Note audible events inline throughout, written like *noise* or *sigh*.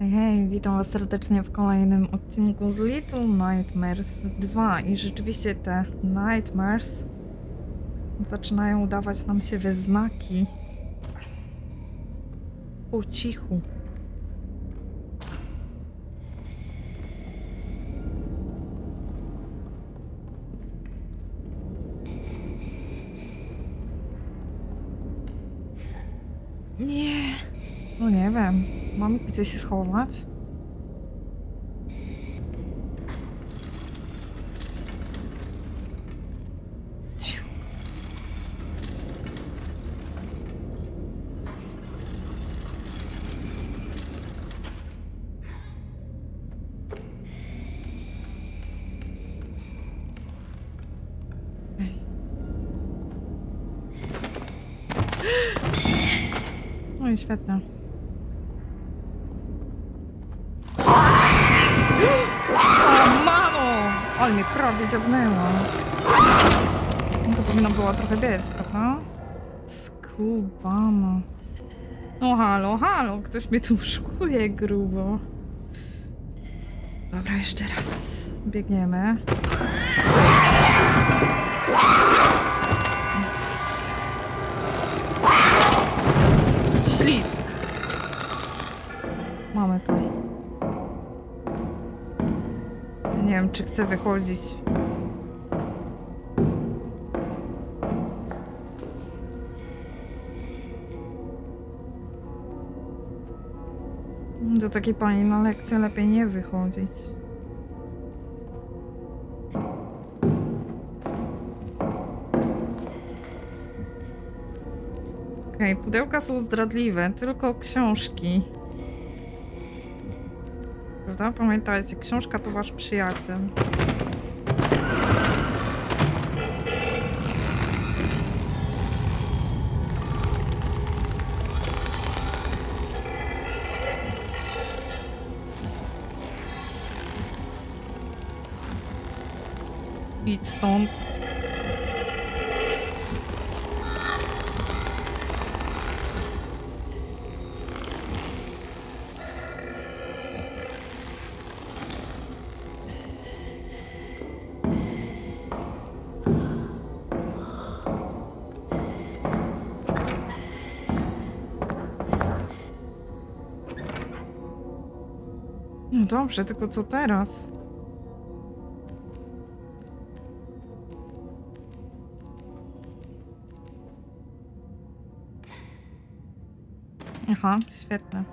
Hej, witam was serdecznie w kolejnym odcinku z Little Nightmares 2 i rzeczywiście te Nightmares zaczynają udawać nam się we znaki po cichu. Nie. No nie wiem. Mam gdzie się schować? No świetnie. Ale mnie prawie dziabnęła. No to powinno było trochę biec, prawda? Skubano. No halo, halo, ktoś mnie tu szkuje grubo. Dobra, jeszcze raz. Biegniemy. Jest. Ślisk. Mamy to. Nie wiem, czy chcę wychodzić. Do takiej pani na lekcję lepiej nie wychodzić. Okej, okay, pudełka są zdradliwe, tylko książki. Prawda? Pamiętajcie, książka to wasz przyjaciel. Idź stąd. Dobrze, tylko co teraz? Aha, świetne.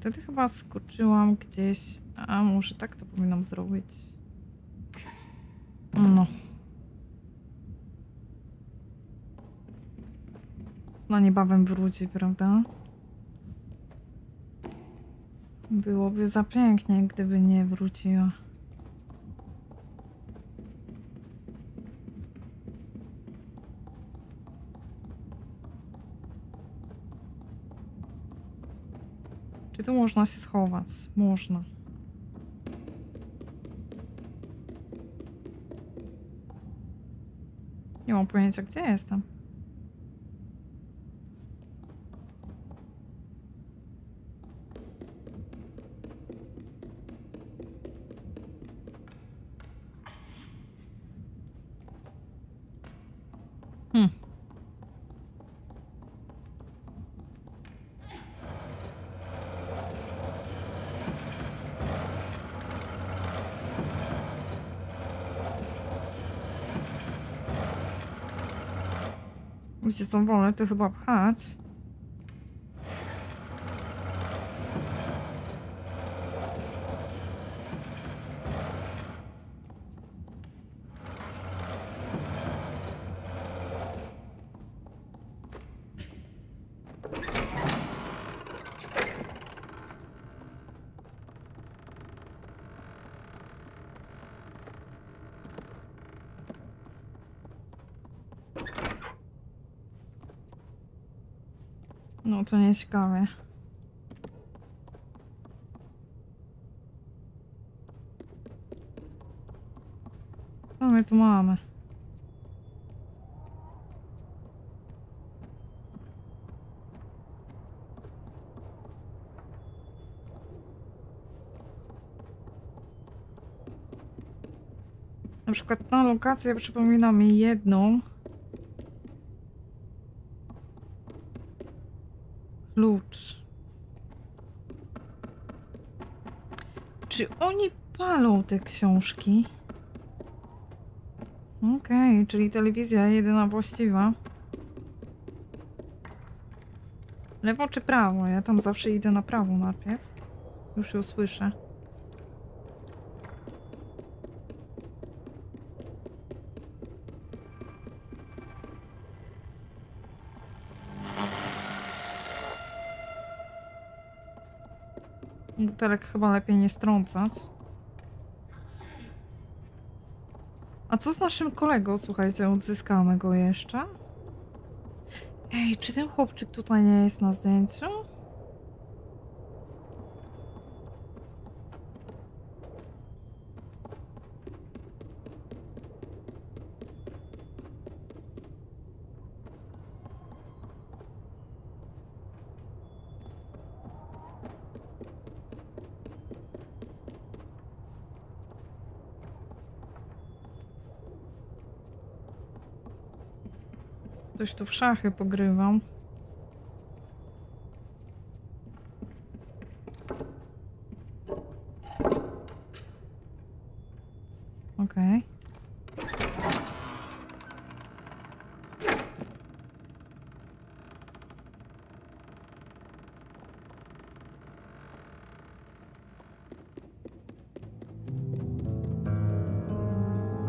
Wtedy chyba skoczyłam gdzieś. A może tak to powinnam zrobić. No. No niebawem wróci, prawda? Byłoby za pięknie, gdyby nie wróciła. Czy tu można się schować? Można. Nie mam pojęcia, gdzie jestem. Wiecie co, wolę to chyba pchać. No to nie ciekawie. Co my tu mamy? Na przykład ta lokacja przypomina mi jedną, palą te książki? Okej, czyli telewizja jedyna właściwa. Lewo czy prawo? Ja tam zawsze idę na prawo najpierw. Już ją słyszę. Butelek chyba lepiej nie strącać. A co z naszym kolegą? Słuchajcie, odzyskamy go jeszcze. Ej, czy ten chłopczyk tutaj nie jest na zdjęciu? Ktoś tu w szachy pogrywał. Okej.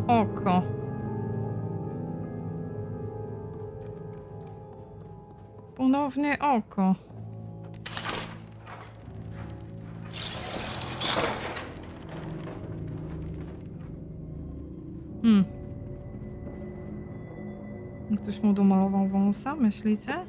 Oko. Ponownie oko. Hmm. Ktoś mu domalował wąsa, myślicie?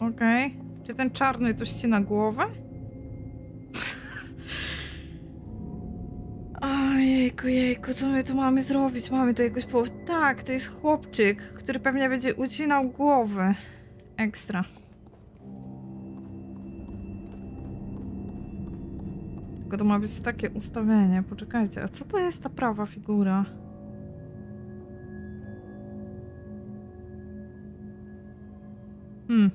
Okej. Czy ten czarny to ścina głowę? *laughs* Ojejku, jejku, co my tu mamy zrobić? Mamy tu jakoś po... Tak, to jest chłopczyk, który pewnie będzie ucinał głowę. Ekstra. Tylko to ma być takie ustawienie. Poczekajcie, a co to jest ta prawa figura? Hmm.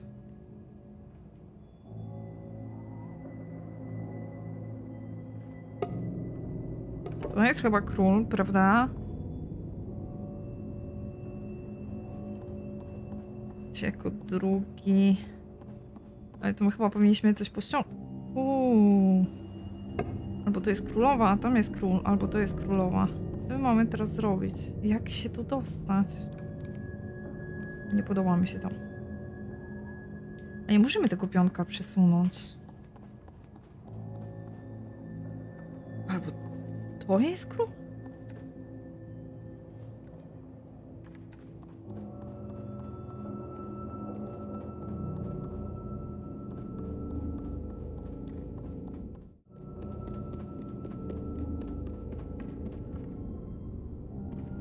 To jest chyba król, prawda? Jako drugi. Ale to my chyba powinniśmy coś pościągnąć. Uuu. Albo to jest królowa, a tam jest król, albo to jest królowa. Co my mamy teraz zrobić? Jak się tu dostać? Nie podoba mi się to. A nie musimy tego pionka przesunąć. Albo to jest król?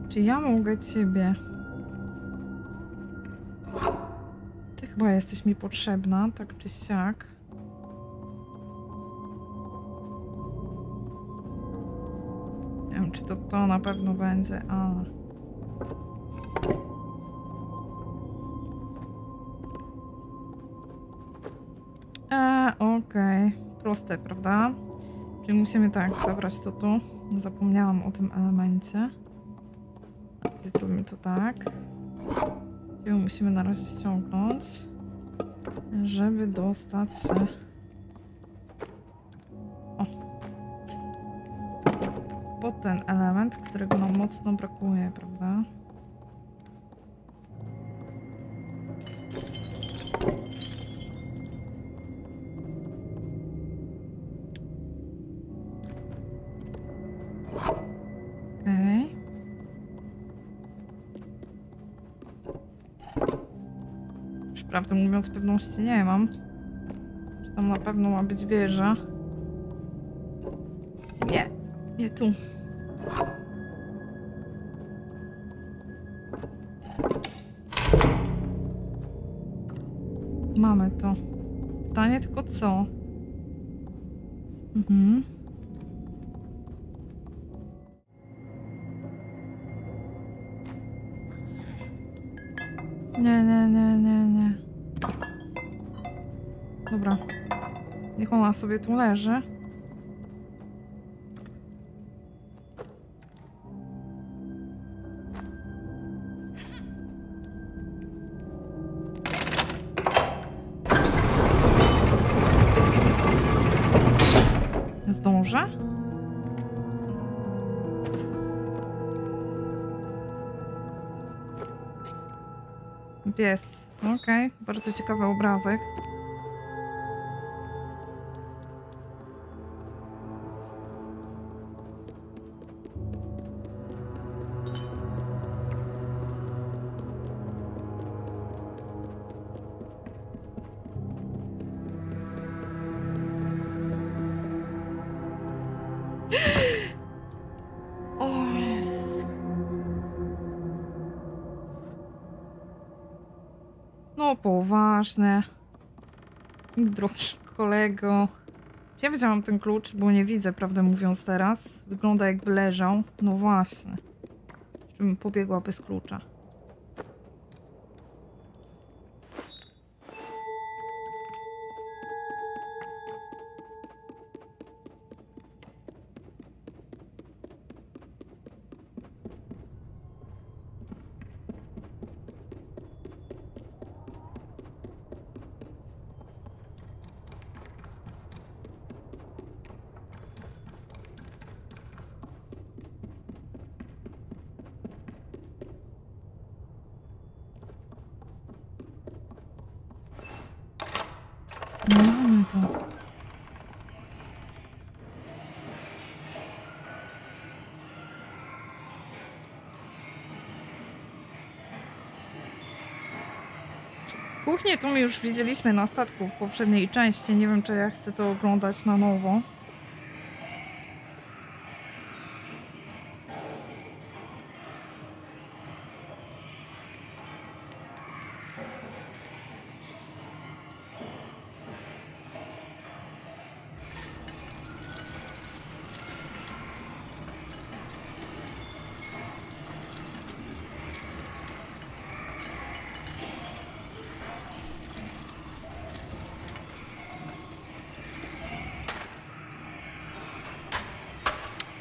Czy ja mogę ciebie? Chyba jesteś mi potrzebna, tak czy siak. Nie wiem, czy to to na pewno będzie, ale... Eee, okej. Proste, prawda? Czyli musimy tak zabrać to tu. Zapomniałam o tym elemencie. Zrobimy to tak. Gdzie musimy na razie ściągnąć, żeby dostać się. O. Pod ten element, którego nam mocno brakuje, prawda? Prawdę mówiąc pewności nie mam. Czy tam na pewno ma być wieża. Nie tu. Mamy to. Pytanie tylko co? Mhm. Nie, nie, nie, nie, nie. Niech ona sobie tu leży. Zdążę? Pies. Okej, bardzo ciekawy obrazek. O. No poważne. Drogi kolego. Gdzie ja widziałam ten klucz, bo nie widzę, prawdę mówiąc teraz. Wygląda jakby leżał. No właśnie. Żebym pobiegła bez klucza. No mamy to. Kuchnię tu już widzieliśmy na statku w poprzedniej części. Nie wiem, czy ja chcę to oglądać na nowo.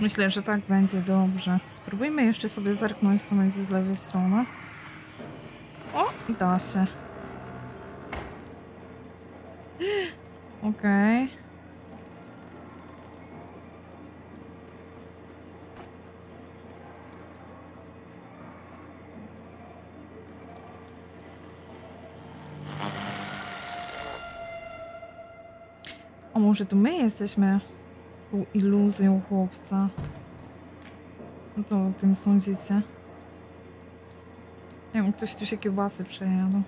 Myślę, że tak będzie dobrze. Spróbujmy jeszcze sobie zerknąć, co będzie z lewej strony. O, da się. *gasps* Okej. O, może to my jesteśmy iluzją chłopca. Co o tym sądzicie? Nie wiem, ktoś tu się kiełbasy przejadł.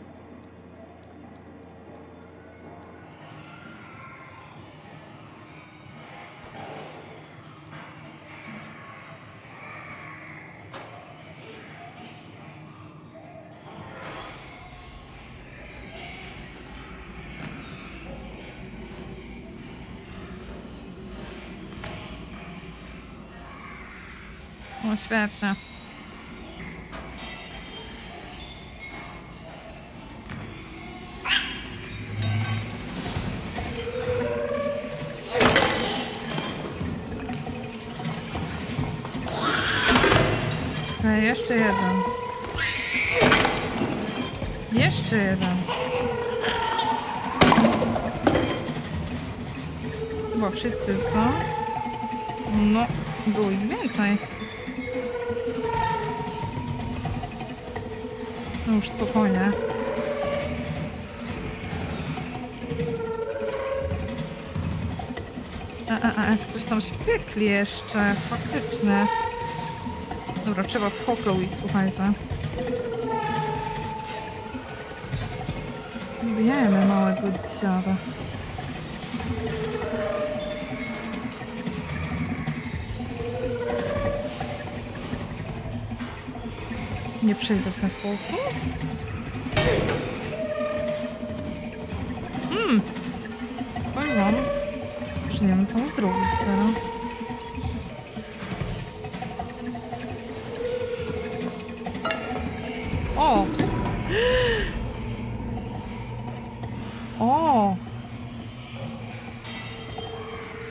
O, świetne. Okej, jeszcze jeden. Jeszcze jeden. Chyba wszyscy, co? No, było ich więcej. Już spokojnie. A, a, a, ktoś tam się piekli jeszcze, faktycznie. Dobra, trzeba z chochlą i słuchajcie. Bijemy małego dziada. Nie przejdę w ten sposób? Hmm. Powiem wam, że nie wiem co mam zrobić teraz. O! *gasps* O!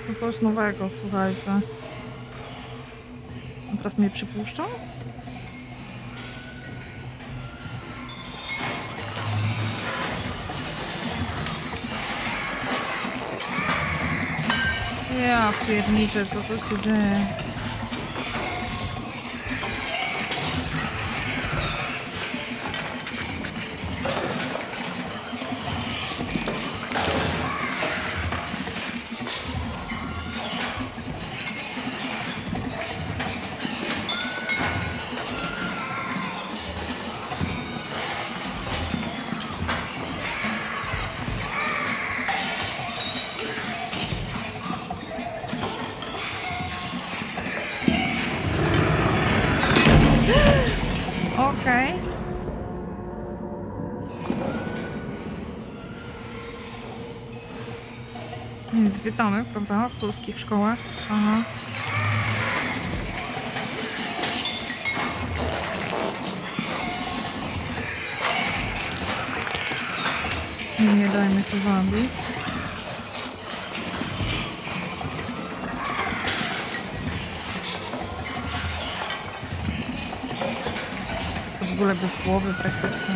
To coś nowego, słuchajcie. Teraz mnie przypuszczą? Ja pierniczę, co tu się dzieje? Witamy, prawda, w polskich szkołach. Aha. Nie, dajmy się zabić. To w ogóle bez głowy praktycznie.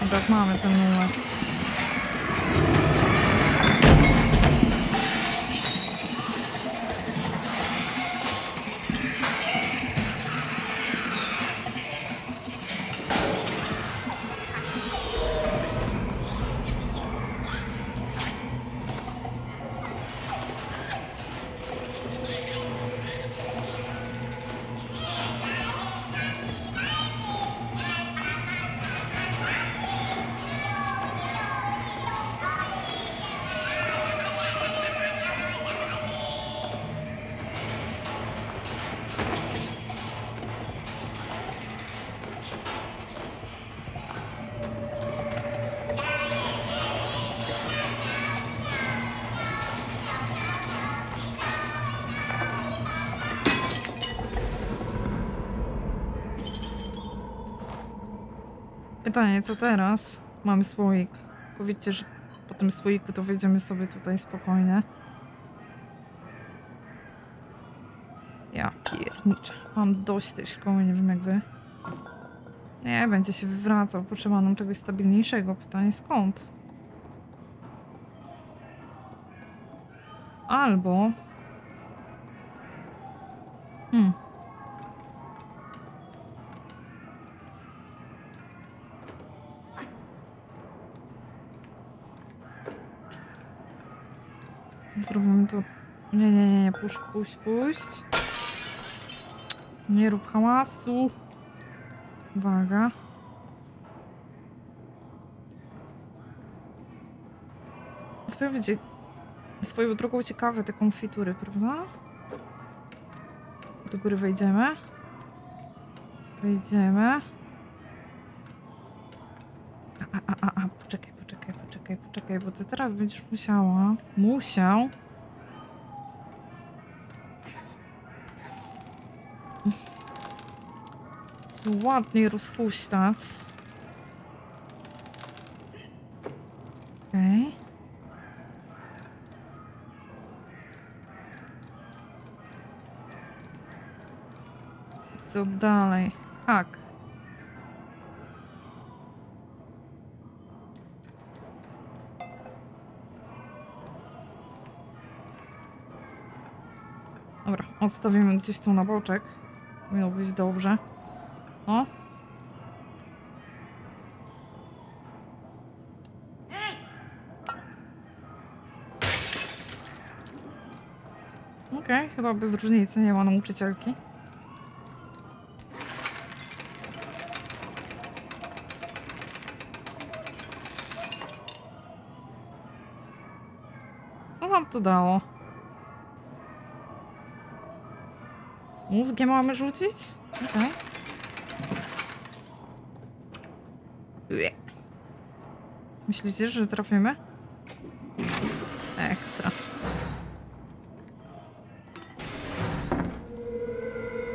Chyba znamy ten numer. Pytanie, co teraz? Mamy słoik. Powiedzcie, że po tym słoiku to wyjdziemy sobie tutaj spokojnie. Ja pierniczę. Mam dość tej szkoły, nie wiem jak wy. Nie, będzie się wywracał. Potrzeba nam czegoś stabilniejszego. Pytanie skąd? Albo... Nie, nie, nie, nie. Puść, puść, puść. Nie rób hałasu. Uwaga. Swoją, będzie... Swoją drogą ciekawe te konfitury, prawda? Do góry wejdziemy. Wejdziemy. A, a, a, a, poczekaj, poczekaj, poczekaj, poczekaj, bo ty teraz będziesz musiała, musiał się ładnie rozhuśtać. Okej. Co dalej? Hak. Dobra, odstawimy gdzieś tu na boczek. Miało być dobrze. O. Okej, chyba bez różnicy nie ma nauczycielki. Co nam to dało? Mózgiem mamy rzucić? Okej. Ue. Myślicie, że trafimy? Ekstra.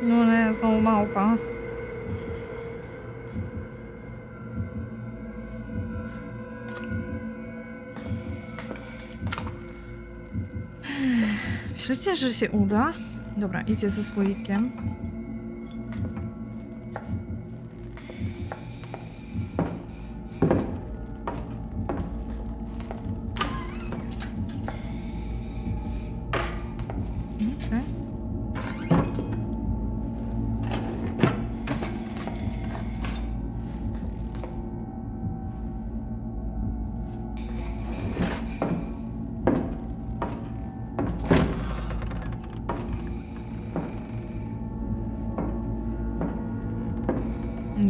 No nie, znowu małpa. Myślicie, że się uda? Dobra, idzie ze słoikiem.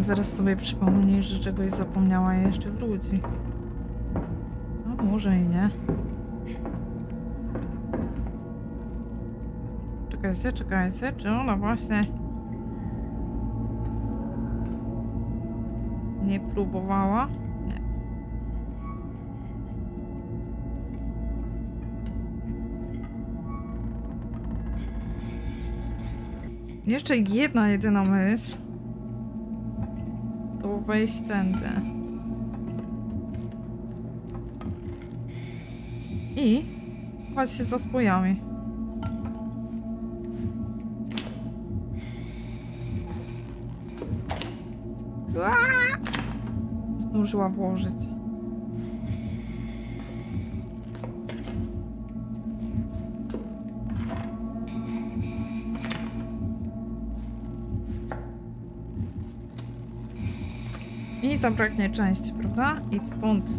Zaraz sobie przypomni, że czegoś zapomniała jeszcze wróci. No może i nie. Czekajcie, czekajcie, czy ona właśnie nie próbowała? Nie. Jeszcze jedna jedyna myśl. To wejść tędy. I chować się za spojami. Zdążyła włożyć. I zabraknie części, prawda? I stąd.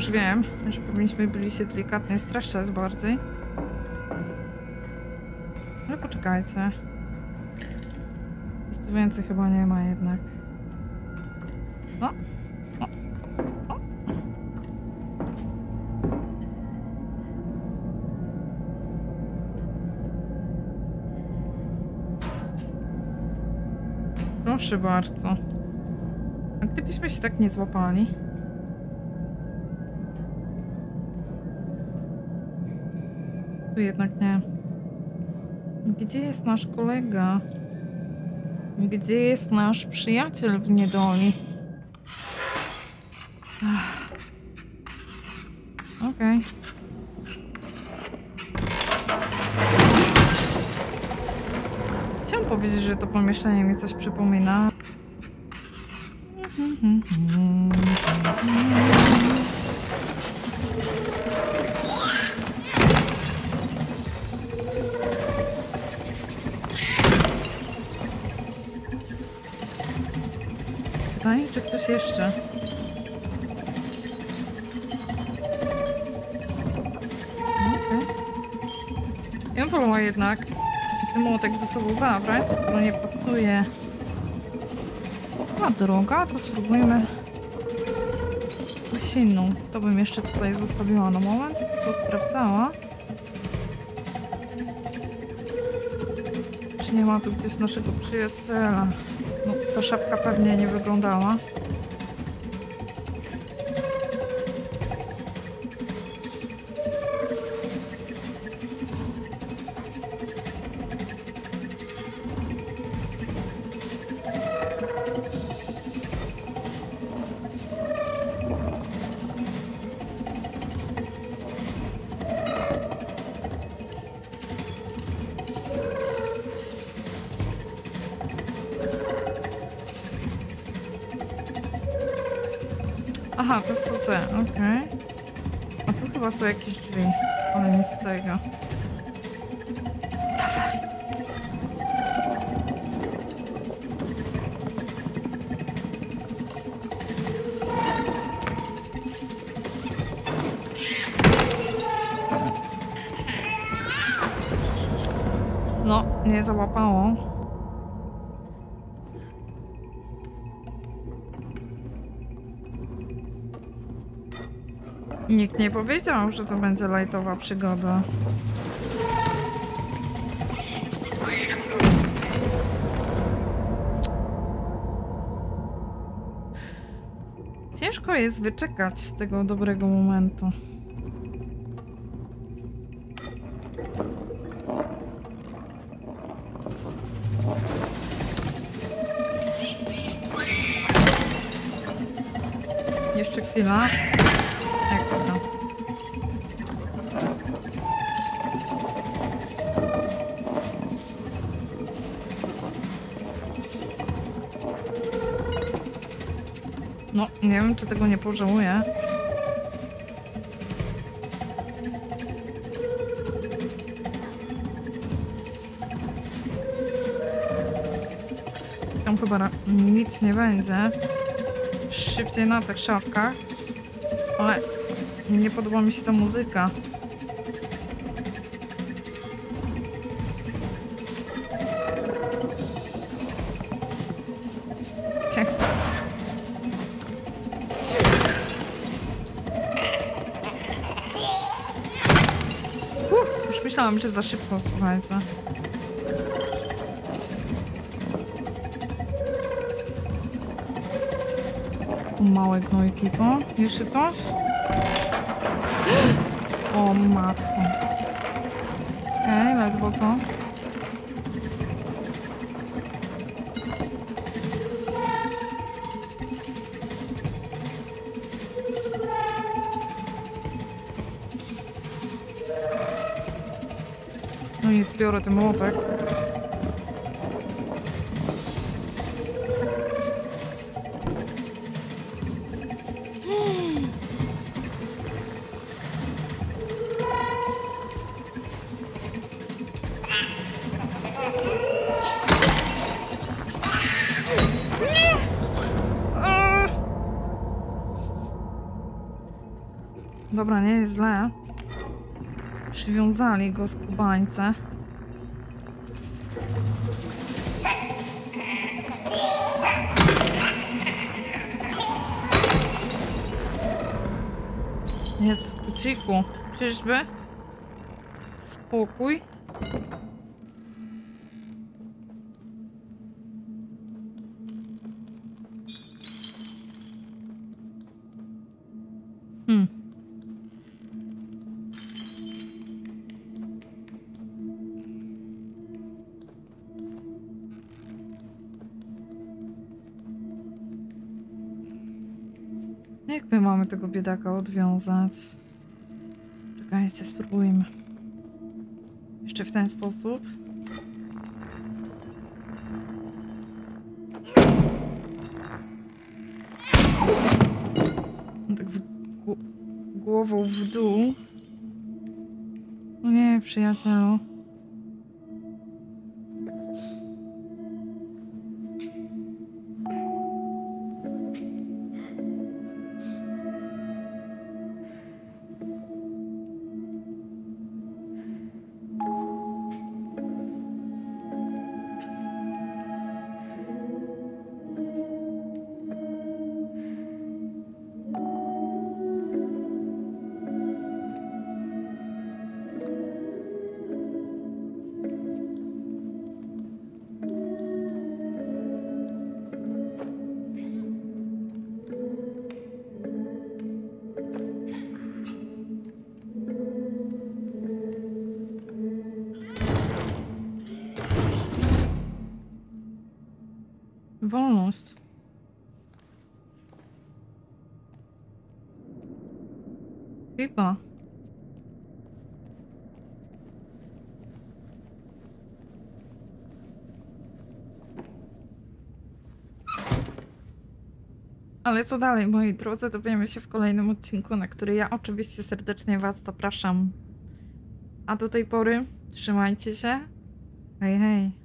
Już wiem, że powinniśmy byli się delikatnie streszczać bardziej. Ale poczekajcie. Jest tu więcej chyba nie ma jednak. O! O! O! Proszę bardzo. A gdybyśmy się tak nie złapali? Tu jednak nie. Gdzie jest nasz kolega? Gdzie jest nasz przyjaciel w niedoli? Okej. Chciałam powiedzieć, że to pomieszczenie mi coś przypomina. Ten młotek ze sobą zabrać, skoro nie pasuje ta droga, to spróbujmy jakąś inną. To bym jeszcze tutaj zostawiła na moment, to sprawdzała. Czy nie ma tu gdzieś naszego przyjaciela? No, ta szafka pewnie nie wyglądała. Aha, to są te, okej. Okay. A tu chyba są jakieś drzwi, ale nic z tego. Dawaj. No, nie załapało. Nikt nie powiedział, że to będzie lajtowa przygoda. Ciężko jest wyczekać tego dobrego momentu. Jeszcze chwila. Nie wiem, czy tego nie pożałuję. Tam chyba nic nie będzie. Szybciej na tych szafkach. Ale nie podoba mi się ta muzyka. Myślałam, że za szybko, słuchajcie. Małe gnojki, co? Jeszcze ktoś? *gasps* O matko. Okej, okay, ledwo co? Biorę ten młotek. Aaa! Dobra, nie jest źle. Przywiązali go z kubańce. Jest po cichu. Czyżby? Spokój. Jak my mamy tego biedaka odwiązać? Czekajcie, spróbujmy. Jeszcze w ten sposób. Tak w gł- głową w dół. No nie, przyjacielu. Wolność. Chyba. Ale co dalej, moi drodzy, dowiemy się w kolejnym odcinku, na który ja oczywiście serdecznie Was zapraszam. A do tej pory trzymajcie się. Hej, hej.